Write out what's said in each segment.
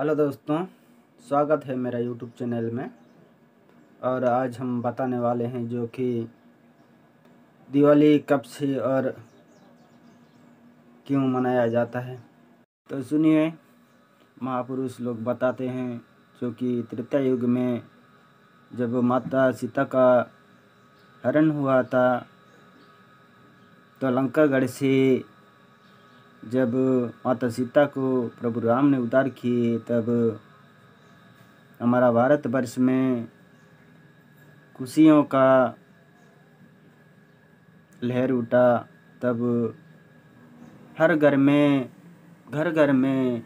Hello दोस्तों, स्वागत है मेरा यूट्यूब चैनल में। और आज हम बताने वाले हैं जो कि दिवाली कब से और क्यों मनाया जाता है। तो सुनिए, महापुरुष लोग बताते हैं जो कि त्रेता युग में जब माता सीता का हरण हुआ था तो लंकागढ़ से जब माता सीता को प्रभु राम ने उद्धार किए, तब हमारा भारत वर्ष में खुशियों का लहर उठा। तब हर घर में, घर घर में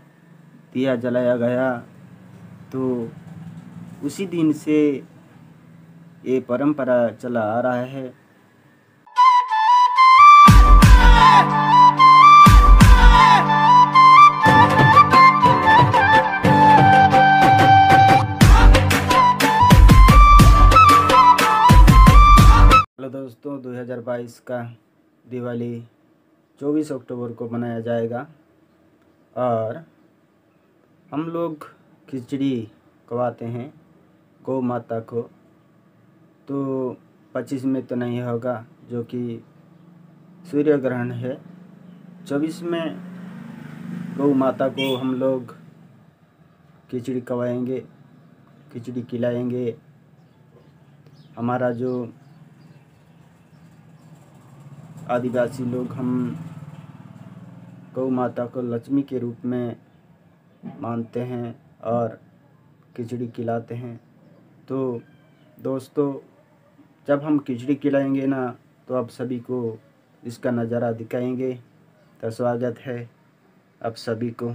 दिया जलाया गया। तो उसी दिन से ये परंपरा चला आ रहा है। दोस्तों 2022 का दिवाली 24 अक्टूबर को मनाया जाएगा। और हम लोग खिचड़ी खवाते हैं गौ माता को। तो 25 में तो नहीं होगा, जो कि सूर्य ग्रहण है। 24 में गौ माता को हम लोग खिचड़ी खवाएँगे, खिचड़ी खिलाएँगे। हमारा जो आदिवासी लोग हम गौ माता को लक्ष्मी के रूप में मानते हैं और खिचड़ी खिलाते हैं। तो दोस्तों, जब हम खिचड़ी खिलाएँगे ना तो आप सभी को इसका नज़ारा दिखाएँगे। तो स्वागत है आप सभी को।